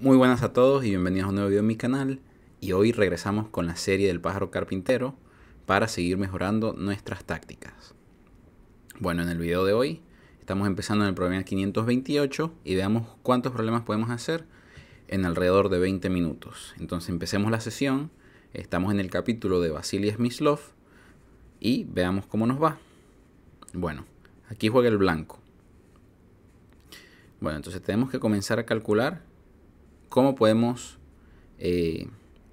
Muy buenas a todos y bienvenidos a un nuevo video en mi canal y hoy regresamos con la serie del pájaro carpintero para seguir mejorando nuestras tácticas. Bueno, en el video de hoy estamos empezando en el problema 528 y veamos cuántos problemas podemos hacer en alrededor de 20 minutos. Entonces empecemos la sesión, estamos en el capítulo de Vasily Smyslov y veamos cómo nos va. Bueno, aquí juega el blanco. Bueno, entonces tenemos que comenzar a calcular cómo podemos eh,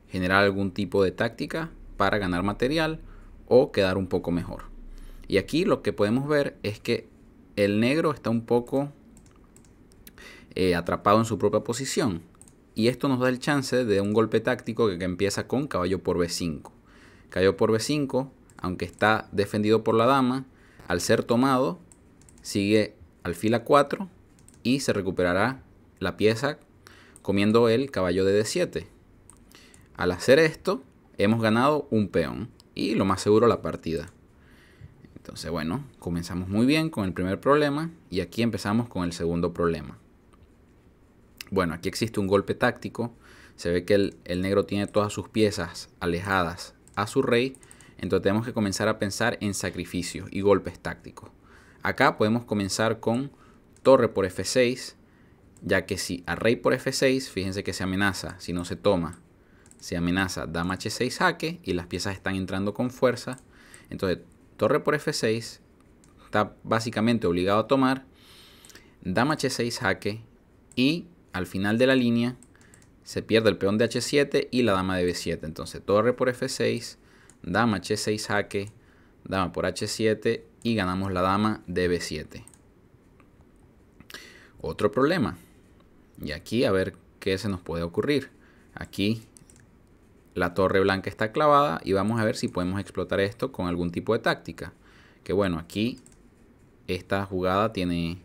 generar algún tipo de táctica para ganar material o quedar un poco mejor. Y aquí lo que podemos ver es que el negro está un poco eh, atrapado en su propia posición. Y esto nos da el chance de un golpe táctico que, empieza con caballo por B5. Caballo por B5, aunque está defendido por la dama, al ser tomado, sigue alfil a 4 y se recuperará la pieza comiendo el caballo de D7. Al hacer esto, hemos ganado un peón y lo más seguro la partida. Entonces, bueno, comenzamos muy bien con el primer problema y aquí empezamos con el segundo problema. Bueno, aquí existe un golpe táctico. Se ve que el, el negro tiene todas sus piezas alejadas a su rey. Entonces tenemos que comenzar a pensar en sacrificios y golpes tácticos. Acá podemos comenzar con torre por F6 ya que si a rey por f6, fíjense que se amenaza, si no se toma, se amenaza dama h6 jaque y las piezas están entrando con fuerza. Entonces, torre por f6 está básicamente obligado a tomar, dama h6 jaque y al final de la línea se pierde el peón de h7 y la dama de b7. Entonces, torre por f6, dama h6 jaque, dama por h7 y ganamos la dama de b7. Otro problema. Y aquí a ver qué se nos puede ocurrir. Aquí la torre blanca está clavada y vamos a ver si podemos explotar esto con algún tipo de táctica. Que bueno, aquí esta jugada tiene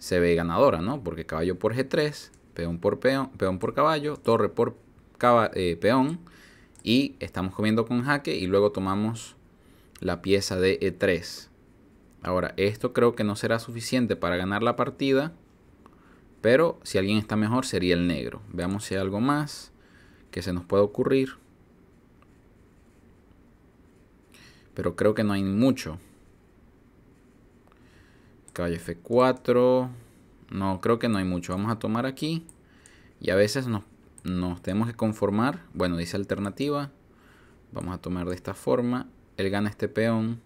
se ve ganadora, ¿no? Porque caballo por G3, peón por peón, peón por caballo, torre por eh, peón y estamos comiendo con jaque y luego tomamos la pieza de E3. Ahora, esto creo que no será suficiente para ganar la partida pero si alguien está mejor sería el negro. Veamos si hay algo más que se nos puede ocurrir. Pero creo que no hay mucho. Caballo F4. No, creo que no hay mucho. Vamos a tomar aquí. Y a veces nos, nos tenemos que conformar. Bueno, dice alternativa. Vamos a tomar de esta forma. Él gana este peón.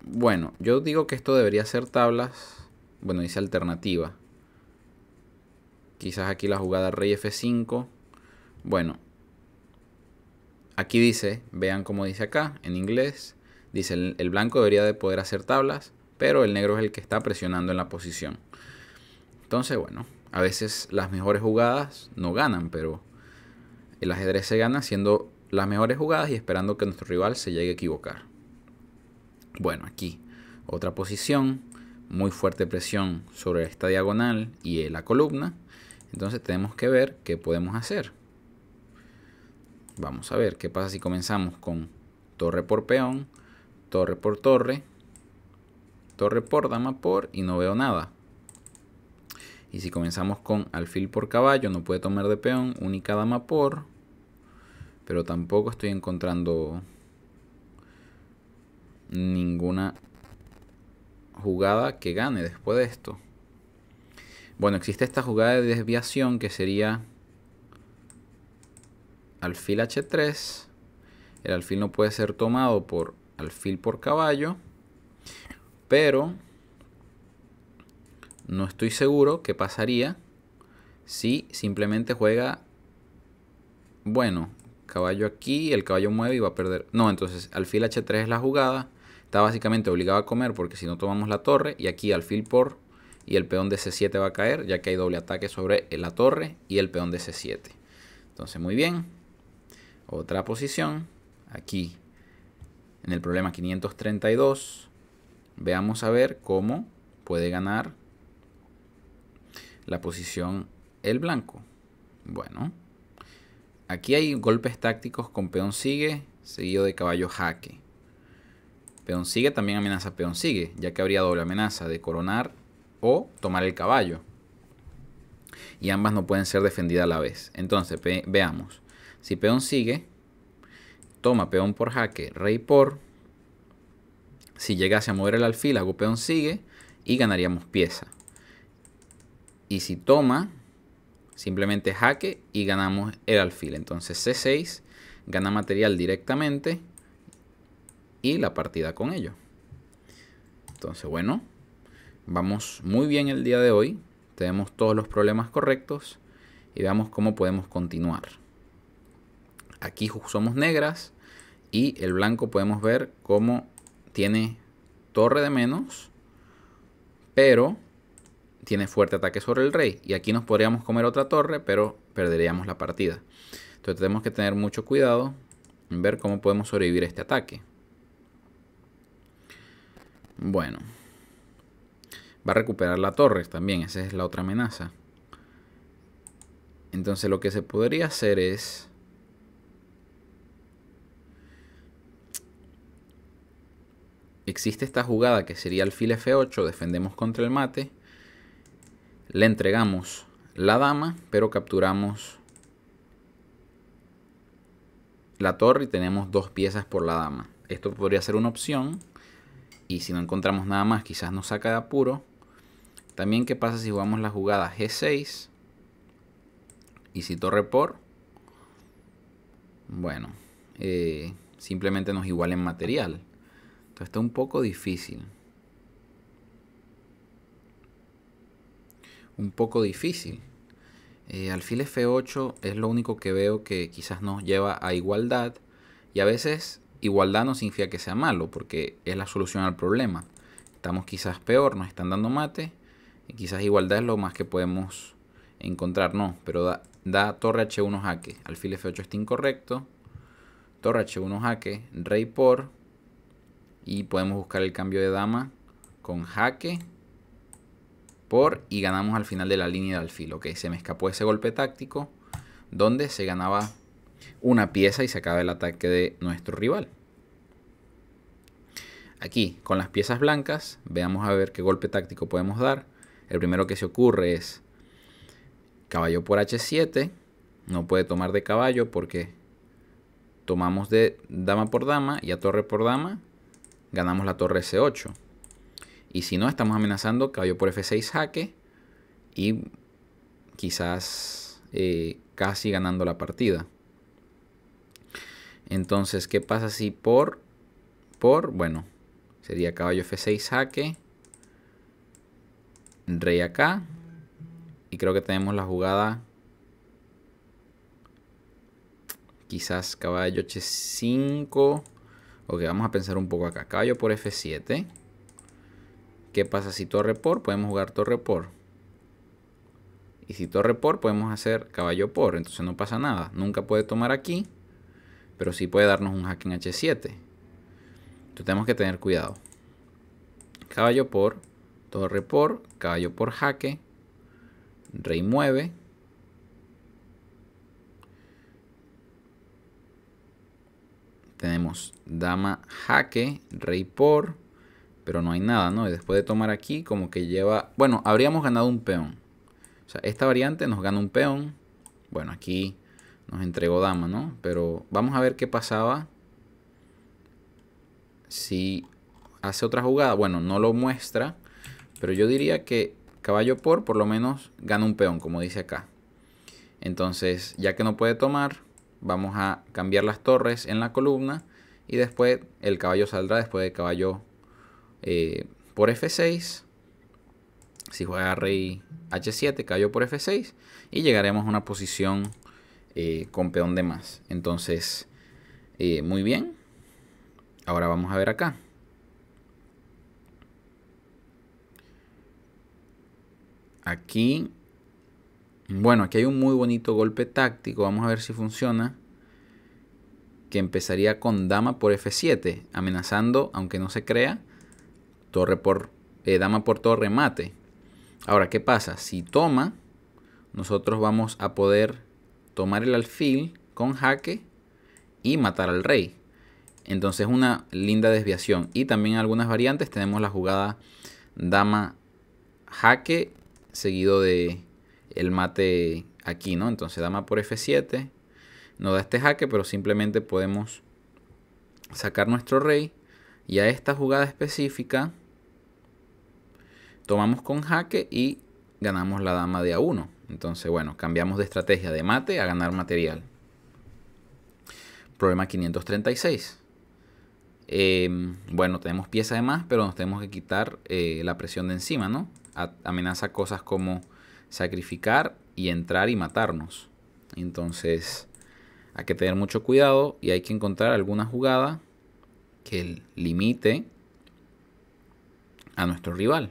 Bueno, yo digo que esto debería ser tablas. Bueno, dice alternativa. Quizás aquí la jugada rey F5. Bueno, aquí dice, vean cómo dice acá en inglés. Dice el, blanco debería de poder hacer tablas, pero el negro es el que está presionando en la posición. Entonces, bueno, a veces las mejores jugadas no ganan, pero el ajedrez se gana haciendo las mejores jugadas y esperando que nuestro rival se llegue a equivocar. Bueno, aquí otra posición, muy fuerte presión sobre esta diagonal y la columna. Entonces tenemos que ver qué podemos hacer. Vamos a ver qué pasa si comenzamos con torre por peón, torre por torre, torre por dama por y no veo nada. Y si comenzamos con alfil por caballo, no puede tomar de peón, única dama por, pero tampoco estoy encontrando ninguna jugada que gane después de esto. Bueno, existe esta jugada de desviación que sería alfil h3. El alfil no puede ser tomado por alfil por caballo. Pero no estoy seguro qué pasaría si simplemente juega... Bueno, caballo aquí, el caballo mueve y va a perder... No, entonces alfil h3 es la jugada. Está básicamente obligado a comer porque si no tomamos la torre. Y aquí alfil por y el peón de C7 va a caer ya que hay doble ataque sobre la torre y el peón de C7. Entonces muy bien. Otra posición. Aquí en el problema 532 veamos a ver cómo puede ganar la posición el blanco. Bueno, aquí hay golpes tácticos con peón sigue seguido de caballo jaque. Peón sigue también amenaza peón sigue, ya que habría doble amenaza de coronar o tomar el caballo. y ambas no pueden ser defendidas a la vez. Entonces, veamos. Si peón sigue, toma peón por jaque, rey por. Si llegase a mover el alfil, hago peón sigue y ganaríamos pieza. Y si toma, simplemente jaque y ganamos el alfil. Entonces C6 gana material directamente y la partida con ello. Entonces, bueno, vamos muy bien el día de hoy. Tenemos todos los problemas correctos y veamos cómo podemos continuar. Aquí somos negras y el blanco podemos ver cómo tiene torre de menos, pero tiene fuerte ataque sobre el rey. Y aquí nos podríamos comer otra torre, pero perderíamos la partida. Entonces tenemos que tener mucho cuidado en ver cómo podemos sobrevivir este ataque. Bueno. Va a recuperar la torre también, esa es la otra amenaza. Entonces lo que se podría hacer es... Existe esta jugada que sería alfil F8, defendemos contra el mate. Le entregamos la dama, pero capturamos la torre y tenemos dos piezas por la dama. Esto podría ser una opción. Y si no encontramos nada más, quizás nos saca de apuro. También, ¿qué pasa si jugamos la jugada G6? Y si torre por... Bueno, eh, simplemente nos igualen material. Entonces está un poco difícil. Un poco difícil. Eh, alfil F8 es lo único que veo que quizás nos lleva a igualdad. Y a veces igualdad no significa que sea malo, porque es la solución al problema. Estamos quizás peor, nos están dando mate quizás igualdad es lo más que podemos encontrar. No, pero da, torre H1 jaque. Alfil F8 está incorrecto. Torre H1 jaque. Rey por. Y podemos buscar el cambio de dama con jaque por y ganamos al final de la línea de alfil. Ok, se me escapó ese golpe táctico donde se ganaba una pieza y se acaba el ataque de nuestro rival. Aquí, con las piezas blancas, veamos a ver qué golpe táctico podemos dar. El primero que se ocurre es caballo por h7. No puede tomar de caballo porque tomamos de dama por dama y a torre por dama ganamos la torre c8. Y si no, estamos amenazando caballo por f6 jaque y quizás eh, casi ganando la partida. Entonces, ¿qué pasa si por, por, bueno, sería caballo f6 jaque rey acá. Y creo que tenemos la jugada. Quizás caballo h5. Ok, vamos a pensar un poco acá. Caballo por f7. ¿Qué pasa si torre por? Podemos jugar torre por. Y si torre por, podemos hacer caballo por. Entonces no pasa nada. Nunca puede tomar aquí. Pero sí puede darnos un jaque en h7. Entonces tenemos que tener cuidado. Caballo por torre por, caballo por jaque, rey mueve. Tenemos dama jaque, rey por, pero no hay nada, ¿no? Y después de tomar aquí, como que lleva... Bueno, habríamos ganado un peón. O sea, esta variante nos gana un peón. Bueno, aquí nos entregó dama, ¿no? Pero vamos a ver qué pasaba si hace otra jugada. Bueno, no lo muestra, pero yo diría que caballo por por lo menos gana un peón, como dice acá. Entonces, ya que no puede tomar, vamos a cambiar las torres en la columna. Y después el caballo saldrá después de caballo eh, por F6. Si juega rey H7, caballo por F6. Y llegaremos a una posición eh, con peón de más. Entonces, eh, muy bien. Ahora vamos a ver acá. Aquí, bueno, aquí hay un muy bonito golpe táctico. Vamos a ver si funciona. Que empezaría con dama por F7, amenazando, aunque no se crea, torre por eh, dama por torre mate. Ahora, ¿qué pasa? Si toma, nosotros vamos a poder tomar el alfil con jaque y matar al rey. Entonces una linda desviación. Y también algunas variantes tenemos la jugada dama jaque seguido de el mate aquí, ¿no? Entonces dama por F7 nos da este jaque, pero simplemente podemos sacar nuestro rey y a esta jugada específica tomamos con jaque y ganamos la dama de A1. Entonces, bueno, cambiamos de estrategia de mate a ganar material. Problema 536. Em, bueno, tenemos pieza de más, pero nos tenemos que quitar eh, la presión de encima, ¿no? Amenaza cosas como sacrificar y entrar y matarnos. Entonces, hay que tener mucho cuidado y hay que encontrar alguna jugada que limite a nuestro rival.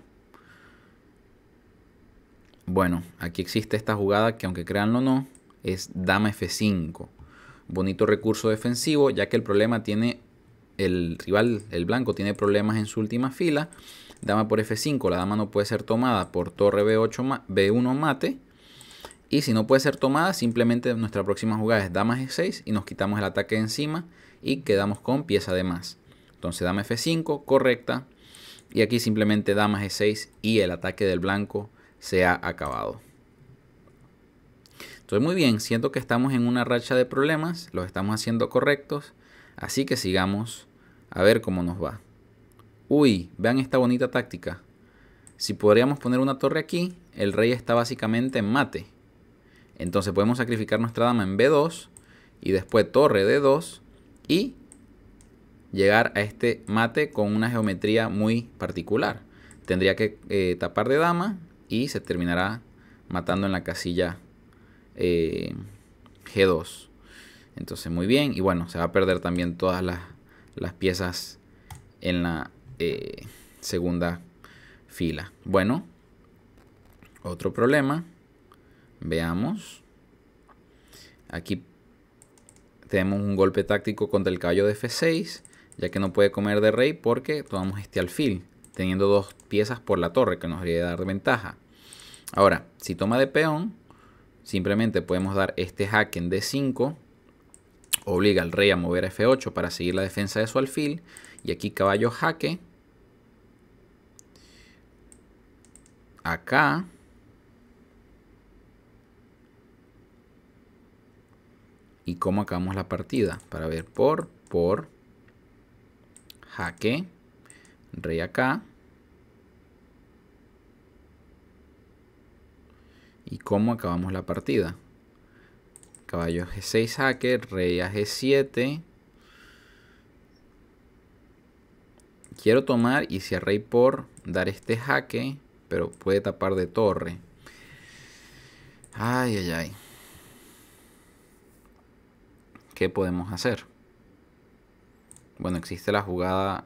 Bueno, aquí existe esta jugada que aunque creanlo o no, es dama F5. Bonito recurso defensivo, ya que el problema tiene el rival, el blanco, tiene problemas en su última fila. Dama por F5, la dama no puede ser tomada por torre B8, B1 mate. Y si no puede ser tomada, simplemente nuestra próxima jugada es dama G6 y nos quitamos el ataque de encima y quedamos con pieza de más. Entonces dama F5, correcta. Y aquí simplemente dama G6 y el ataque del blanco se ha acabado. Entonces muy bien, siento que estamos en una racha de problemas, los estamos haciendo correctos, así que sigamos a ver cómo nos va. Uy, vean esta bonita táctica. Si podríamos poner una torre aquí, el rey está básicamente en mate. Entonces podemos sacrificar nuestra dama en B2 y después torre D2 y llegar a este mate con una geometría muy particular. Tendría que eh, tapar de dama y se terminará matando en la casilla eh, G2. Entonces muy bien. Y bueno, se va a perder también todas las, piezas en la eh, segunda fila. Bueno, otro problema. Veamos. Aquí tenemos un golpe táctico contra el caballo de F6, ya que no puede comer de rey porque tomamos este alfil teniendo dos piezas por la torre que nos haría dar ventaja. Ahora, si toma de peón, simplemente podemos dar este jaque en D5, obliga al rey a mover a F8 para seguir la defensa de su alfil, y aquí caballo jaque. Acá. Y cómo acabamos la partida. Para ver por, por, jaque, rey acá. y cómo acabamos la partida. Caballo G6 jaque, rey a G7. Quiero tomar y si a rey por dar este jaque, pero puede tapar de torre. Ay, ay, ay. ¿Qué podemos hacer? Bueno, existe la jugada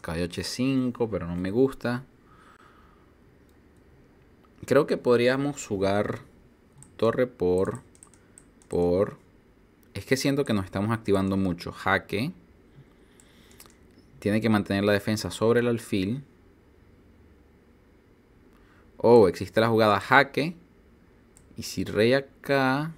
caballo H5, pero no me gusta. Creo que podríamos jugar torre por... por... Es que siento que nos estamos activando mucho. Jaque. Tiene que mantener la defensa sobre el alfil. Oh, existe la jugada jaque. Y si rey acá...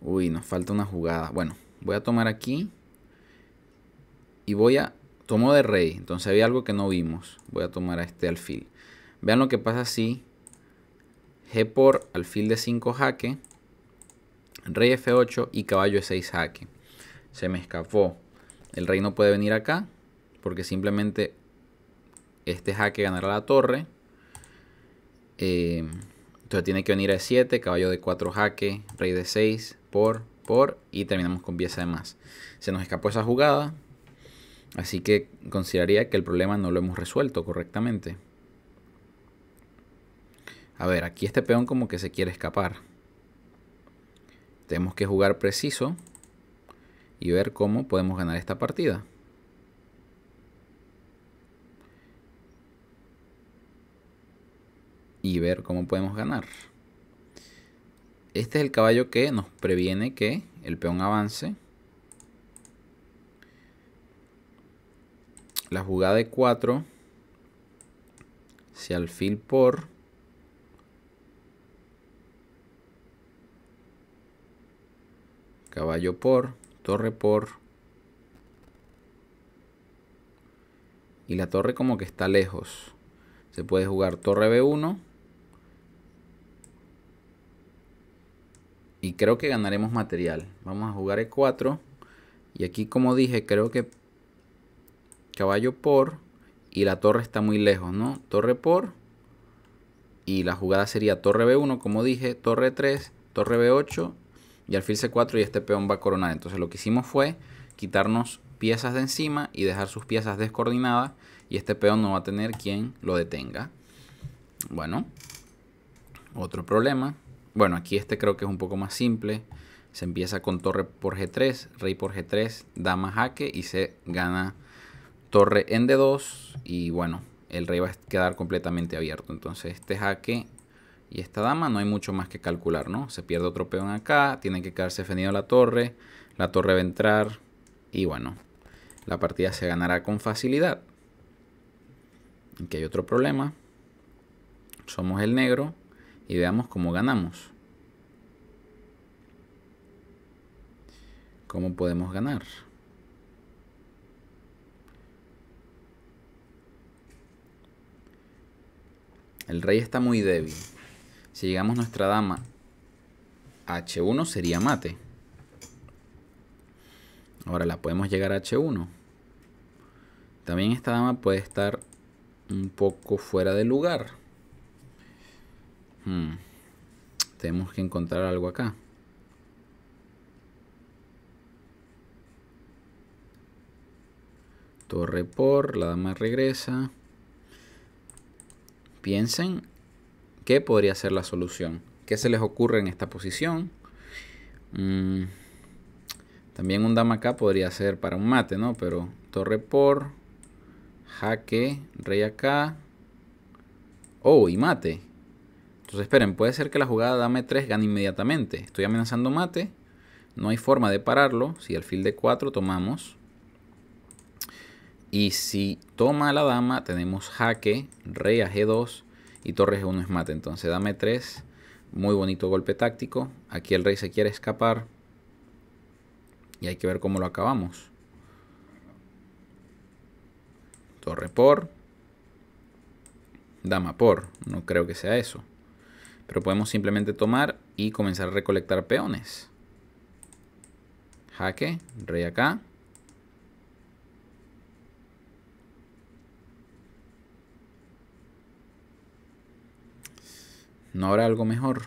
Uy, nos falta una jugada. Bueno, voy a tomar aquí y voy a... Tomo de rey, entonces había algo que no vimos. Voy a tomar a este alfil. Vean lo que pasa si G por alfil de 5 jaque, rey F8 y caballo E6 jaque. Se me escapó. El rey no puede venir acá porque simplemente este jaque ganará la torre. Eh, entonces tiene que venir a E7, caballo de 4 jaque, rey de 6 por, por y terminamos con pieza de más. Se nos escapó esa jugada. Así que consideraría que el problema no lo hemos resuelto correctamente. A ver, aquí este peón como que se quiere escapar. Tenemos que jugar preciso y ver cómo podemos ganar esta partida. Y ver cómo podemos ganar. Este es el caballo que nos previene que el peón avance la jugada de 4 si alfil por caballo por torre por y la torre como que está lejos. Se puede jugar torre B1. Y creo que ganaremos material. Vamos a jugar E4. Y aquí como dije, creo que caballo por y la torre está muy lejos, ¿no? Torre por y la jugada sería torre B1, como dije, torre 3, torre B8 y alfil C4 y este peón va a coronar. Entonces lo que hicimos fue quitarnos piezas de encima y dejar sus piezas descoordinadas y este peón no va a tener quien lo detenga. Bueno, otro problema. Bueno, aquí este creo que es un poco más simple. Se empieza con torre por G3, rey por G3, dama jaque y se gana torre en D2 y bueno, el rey va a quedar completamente abierto. Entonces este jaque y esta dama no hay mucho más que calcular, ¿no? Se pierde otro peón acá, tiene que quedarse defendido la torre, la torre va a entrar y bueno, la partida se ganará con facilidad. Aquí hay otro problema. Somos el negro y veamos cómo ganamos. ¿Cómo podemos ganar? El rey está muy débil. Si llegamos nuestra dama a H1 sería mate. Ahora la podemos llegar a H1. También esta dama puede estar un poco fuera de lugar. Hmm. Tenemos que encontrar algo acá. Torre por, la dama regresa. Piensen qué podría ser la solución. ¿Qué se les ocurre en esta posición? Hmm. También un dama acá podría ser para un mate, ¿no? Pero torre por, jaque, rey acá. Oh, y mate. Entonces esperen, puede ser que la jugada dame 3 gane inmediatamente. Estoy amenazando mate. No hay forma de pararlo. Si alfil de 4 tomamos. Y si toma la dama, tenemos jaque, rey a G2 y torre G1 es mate. Entonces dame 3. Muy bonito golpe táctico. Aquí el rey se quiere escapar. Y hay que ver cómo lo acabamos. Torre por. Dama por. No creo que sea eso. Pero podemos simplemente tomar y comenzar a recolectar peones. Jaque. Rey acá. ¿No habrá algo mejor?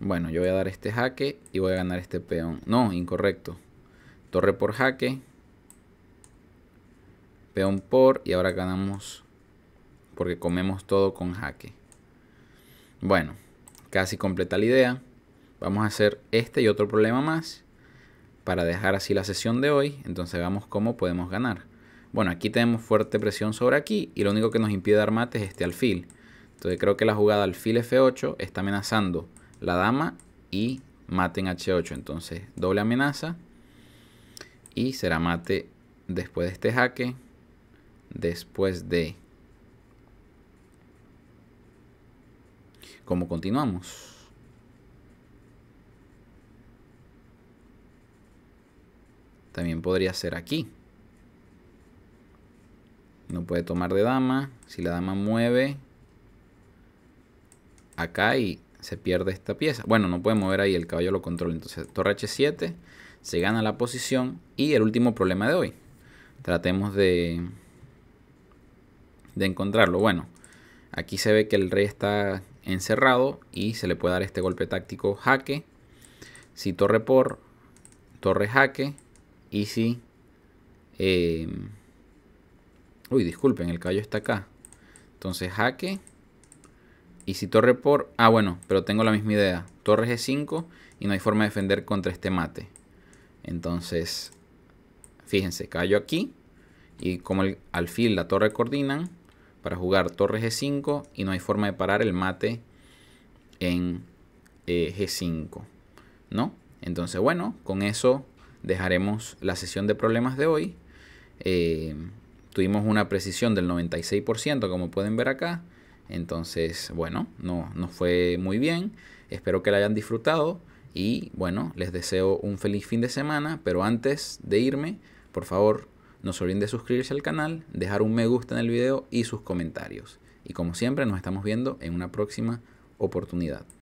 Bueno, yo voy a dar este jaque y voy a ganar este peón. No, incorrecto. Torre por jaque. Peón por y ahora ganamos porque comemos todo con jaque. Bueno, casi completa la idea. Vamos a hacer este y otro problema más para dejar así la sesión de hoy. Entonces veamos cómo podemos ganar. Bueno, aquí tenemos fuerte presión sobre aquí y lo único que nos impide dar mate es este alfil. Entonces creo que la jugada alfil F8 está amenazando la dama y mate en H8. Entonces, doble amenaza. Y será mate después de este jaque. Después de... ¿Cómo continuamos? También podría ser aquí. No puede tomar de dama. Si la dama mueve acá y se pierde esta pieza. Bueno, no puede mover ahí, el caballo lo controla. Entonces, torre H7, se gana la posición. Y el último problema de hoy. Tratemos de, de encontrarlo. Bueno, aquí se ve que el rey está encerrado y se le puede dar este golpe táctico jaque. Si torre por, torre jaque. Y si... Eh, uy, disculpen, el caballo está acá. Entonces jaque y si torre por... Ah, bueno, pero tengo la misma idea. Torre G5 y no hay forma de defender contra este mate. Entonces, fíjense, callo aquí. Y como el alfil la torre coordinan para jugar torre G5 y no hay forma de parar el mate en eh, G5. ¿No? Entonces, bueno, con eso dejaremos la sesión de problemas de hoy. Eh, tuvimos una precisión del 96%, como pueden ver acá. Entonces, bueno, no, no fue muy bien. Espero que la hayan disfrutado Y bueno, les deseo un feliz fin de semana, pero antes de irme, por favor, no se olviden de suscribirse al canal, dejar un me gusta en el video y sus comentarios. Y como siempre, nos estamos viendo en una próxima oportunidad.